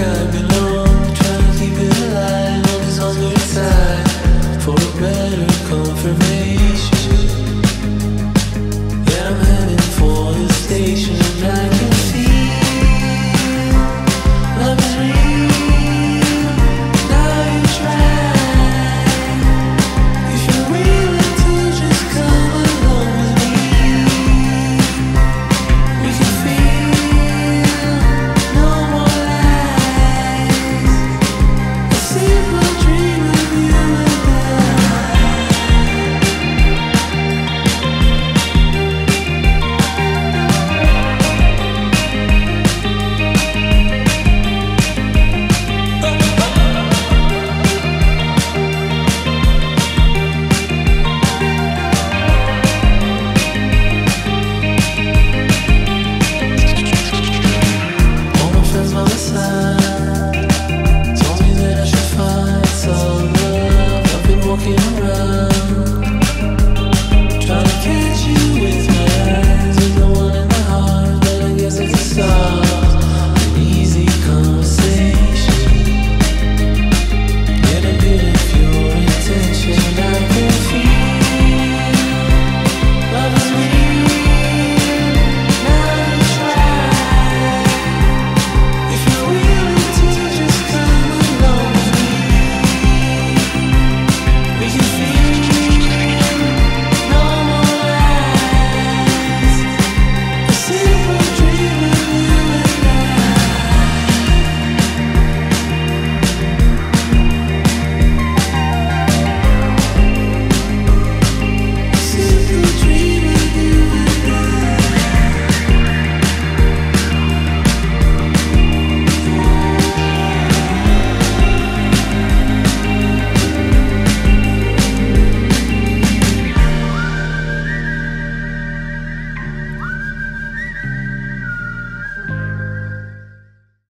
I've